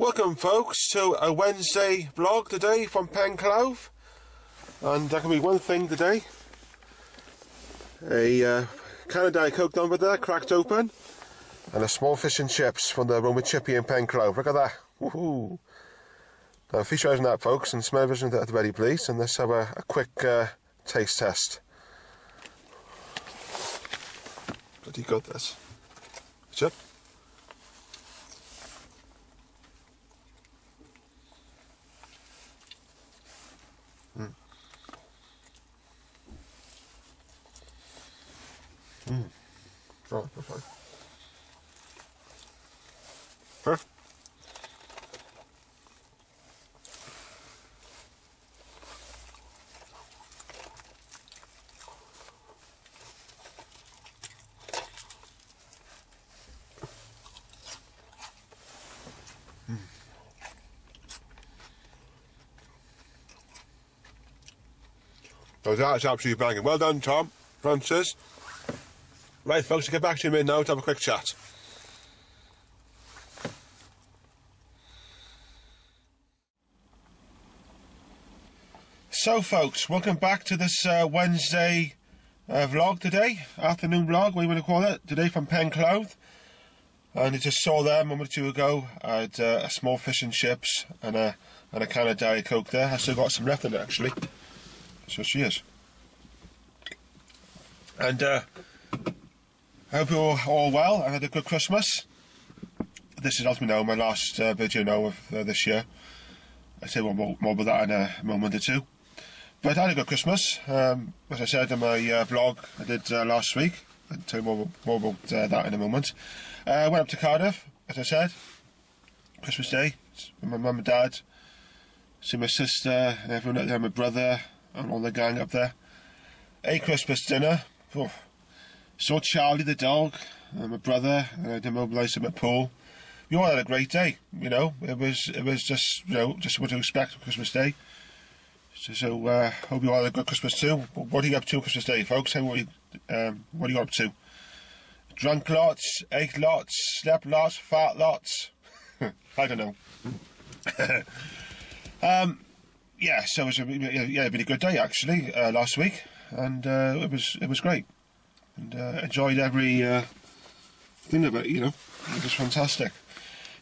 Welcome folks to a Wednesday vlog today from Penclawdd and there can be one thing today. A uh, can of Diet Coke down there cracked open. And a small fish and chips from the with Chippy in Penclawdd look at that. Woohoo! now fish eyes that folks and smell vision at the very please and let's have a, a quick uh, taste test. Bloody good this chip Mm. Oh, that's fine. Huh? Oh, that's absolutely banging. Well done, Tom, Francis. Right, folks, to get back to you in a minute now to have a quick chat. So, folks, welcome back to this uh, Wednesday uh, vlog today, afternoon vlog, what you want to call it, today from Penclawdd. And I just saw there a moment or two ago, I had uh, a small fish and chips and a, and a can of Diet Coke there. I still got some left in it, actually. So she is. And uh, I hope you're all well. I had a good Christmas. This is ultimately now my last uh, video now of uh, this year. I'll say more, more about that in a moment or two. But I had a good Christmas. Um, as I said in my uh, vlog I did uh, last week. I'll tell you more, more about uh, that in a moment. I uh, went up to Cardiff, as I said, Christmas Day, with my mum and dad. See my sister, and everyone up there, my brother, and all the gang up there. A Christmas dinner. Oh, Saw Charlie the dog, and my brother, and I demobilised him at pool. We all had a great day, you know. It was it was just you know just what to expect on Christmas Day. So, so uh, hope you all had a good Christmas too. What are you up to Christmas Day, folks? Hey, what are you, um, what are you up to? Drunk lots, ate lots, slept lots, fat lots. I don't know. um, yeah, so it was a yeah, a good day actually uh, last week, and uh, it was it was great and uh, enjoyed every uh, thing of it, you know. It was fantastic.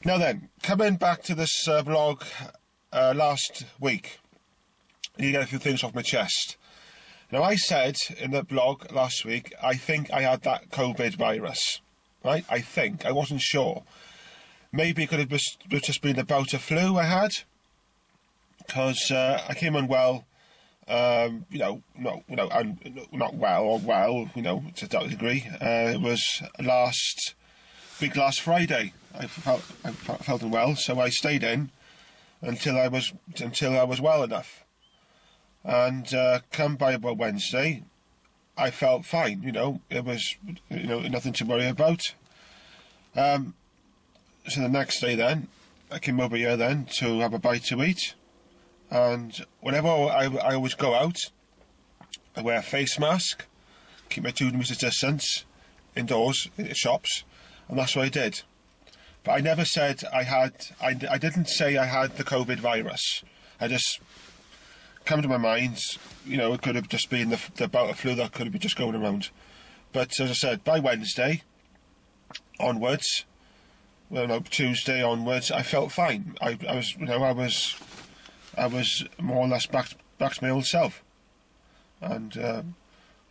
Now then, coming back to this uh, blog uh, last week, I need to get a few things off my chest. Now, I said in the blog last week, I think I had that COVID virus. Right? I think. I wasn't sure. Maybe it could have just been about a flu I had. Because uh, I came unwell um, you know, not you know, and not well or well, you know, to that degree. Uh, it was last week, last Friday. I felt I felt unwell, so I stayed in until I was until I was well enough. And uh, come by about Wednesday, I felt fine. You know, it was you know nothing to worry about. Um, so the next day, then I came over here then to have a bite to eat and whenever I, I always go out, I wear a face mask, keep my two meters distance indoors in shops, and that's what I did. But I never said I had. I, I didn't say I had the COVID virus. I just come to my mind. You know, it could have just been the, the bout of flu that could have been just going around. But as I said, by Wednesday onwards, well, no, Tuesday onwards, I felt fine. I, I was, you know, I was I was more or less back back to my old self. And um,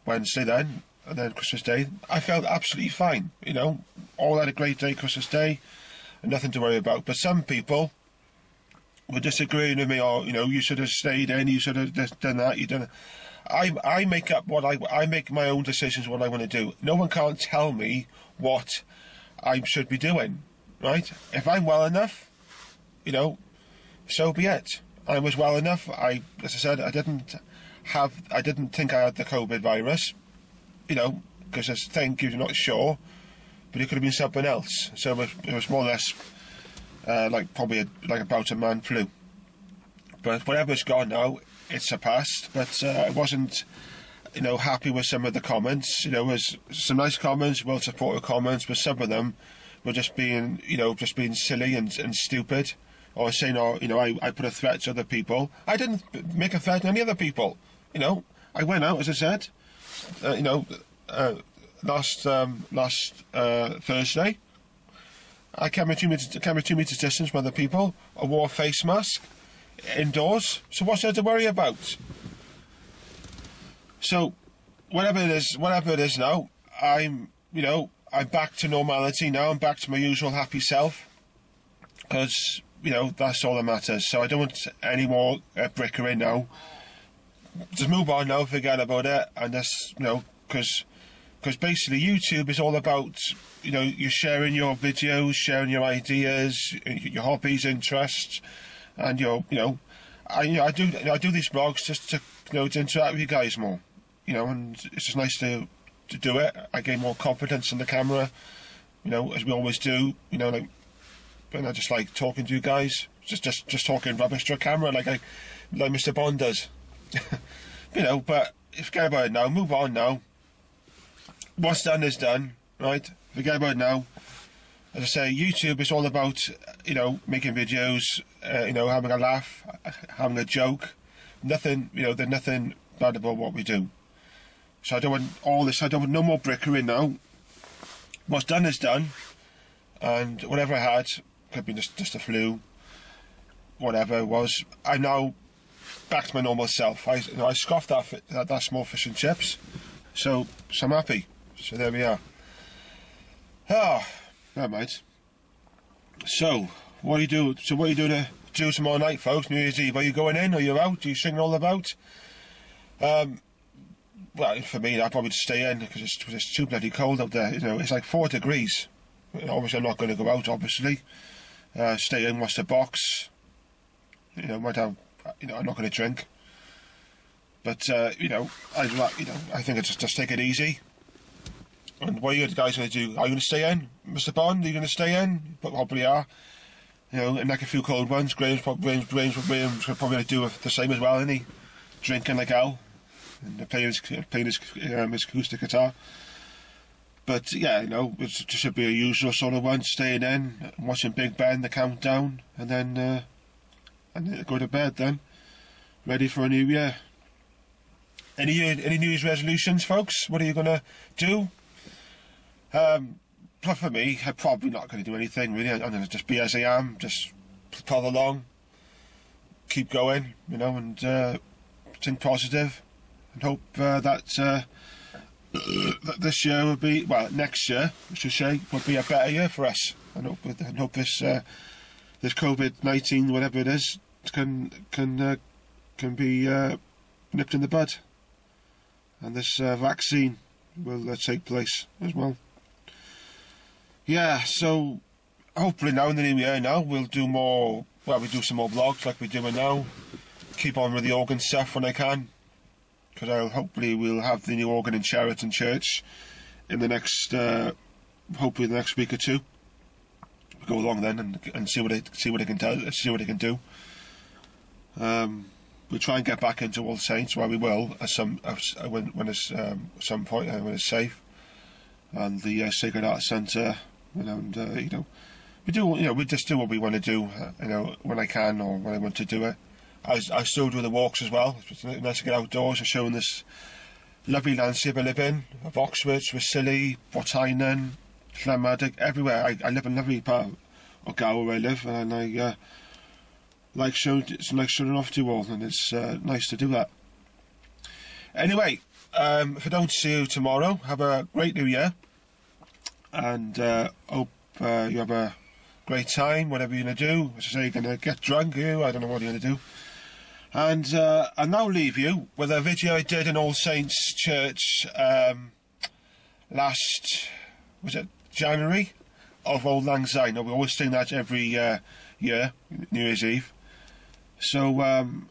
Wednesday then, and then Christmas Day, I felt absolutely fine. You know, all had a great day Christmas Day, and nothing to worry about. But some people were disagreeing with me, or you know, you should have stayed in, you should have done that, you done. I I make up what I I make my own decisions what I want to do. No one can't tell me what I should be doing, right? If I'm well enough, you know, so be it. I was well enough. I, as I said, I didn't have, I didn't think I had the COVID virus, you know, because I think you're not sure, but it could have been something else. So it was, it was more or less uh, like probably a, like about a man flu. But whatever's gone now, it's past. But uh, I wasn't, you know, happy with some of the comments. You know, was some nice comments, well supported comments, but some of them were just being, you know, just being silly and, and stupid or saying, "Oh, you know, I, I put a threat to other people." I didn't make a threat to any other people. You know, I went out as I said. Uh, you know, uh, last um, last uh, Thursday. I came two meters, came two meters distance from other people. I wore a face mask indoors. So what's there to worry about? So, whatever it is, whatever it is now, I'm, you know, I'm back to normality now. I'm back to my usual happy self. Because, you know, that's all that matters. So I don't want any more uh, brickering now. Just move on now, forget about it, and just, you know, because because basically YouTube is all about you know you're sharing your videos, sharing your ideas, your hobbies, interests, and your you know I you know I do I do these blogs just to you know to interact with you guys more, you know, and it's just nice to to do it. I gain more confidence in the camera, you know, as we always do, you know, like and I just like talking to you guys, just just just talking rubbish to a camera like I like Mr Bond does, you know. But forget about it now. Move on now what's done is done, right? Forget about it now. As I say, YouTube is all about, you know, making videos, uh, you know, having a laugh, having a joke. Nothing, you know, there's nothing bad about what we do. So I don't want all this, I don't want no more brickery now. What's done is done. And whatever I had, could be just, just a flu, whatever it was, I'm now back to my normal self. I, you know, I scoffed that, that, that small fish and chips. So, so I'm happy. So there we are. Ah, never mind. So, what are you do? So what are you doing to do tomorrow night, folks? New Year's Eve. Are you going in? Or are you out? Are you singing all about? Um, well, for me, I'd probably stay in because it's, it's too bloody cold out there. You know, it's like four degrees. Obviously, I'm not going to go out. Obviously, uh, stay in, watch the box. You know, might have. You know, I'm not going to drink. But uh, you know, I like, you know, I think it's just, just take it easy. And what are you guys going to do? Are you going to stay in, Mr. Bond? Are you going to stay in? But probably are. You know, and like a few cold ones. Graham's, Graham's, Graham's, Graham's probably going to do the same as well, isn't he? Drinking like hell. And playing his, playing his, um, his acoustic guitar. But yeah, you know, it should be a usual sort of one, staying in, watching Big Ben, the countdown, and then uh, and then go to bed then. Ready for a new year. Any any New Year's resolutions, folks? What are you gonna do? Um, for me, I'm probably not going to do anything really. I'm going to just be as I am, just plod along, keep going, you know, and uh, think positive, and hope uh, that uh, this year will be well, next year, I should say, will be a better year for us. I hope, I hope this uh, this COVID nineteen, whatever it is, can can uh, can be uh, nipped in the bud, and this vaccine will take place as well yeah, so hopefully now in the new year now we'll do more. Well, we do some more vlogs like we're doing now. Keep on with the organ stuff when I can, because I'll hopefully we'll have the new organ in Cheriton Church in the next, uh, hopefully the next week or two. We'll go along then and and see what it see what it can tell, see what it can do. Um, we'll try and get back into All Saints, where we will at some when when it's um, some point uh, when it's safe, and the uh, Sacred Heart Centre you know, and uh, you know, we do, you know, we just do what we want to do, uh, you know, when I can or when I want to do it. I, I still do the walks as well. It's nice to get outdoors and showing this lovely landscape I live in of Oxford, Scilly, Port Eynon, Llanmadog, everywhere. I, I live in a lovely part of Gower where I live, and I uh, like showing it's like showing off to all, and it's uh, nice to do that. Anyway, um, if I don't see you tomorrow, have a great New Year and uh, hope uh, you have a great time, whatever you're going to do. As I say, you're going to get drunk, you? I don't know what you're going to do. And uh, I'll now leave you with a video I did in All Saints Church um, last, was it January, of Auld Lang Syne. We always sing that every uh, year, New Year's Eve. So, um,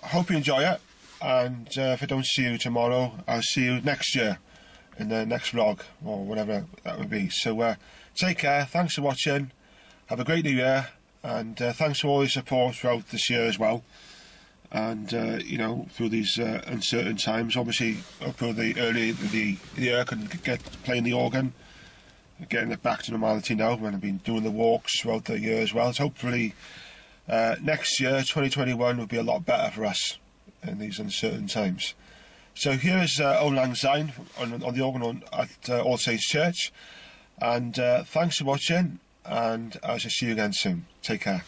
hope you enjoy it. And uh, if I don't see you tomorrow, I'll see you next year in the next vlog or whatever that would be. So uh, take care. Thanks for watching. Have a great new year, and uh, thanks for all your support throughout this year as well. And uh, you know, through these uh, uncertain times, obviously, up the early the, the year, I couldn't get playing the organ, getting it back to normality now. When I've been doing the walks throughout the year as well. So hopefully, uh, next year, 2021, will be a lot better for us in these uncertain times. So here is uh, Auld Lang Syne on, on the organ at uh, All Saints Church. And uh, thanks for watching, and I shall see you again soon. Take care.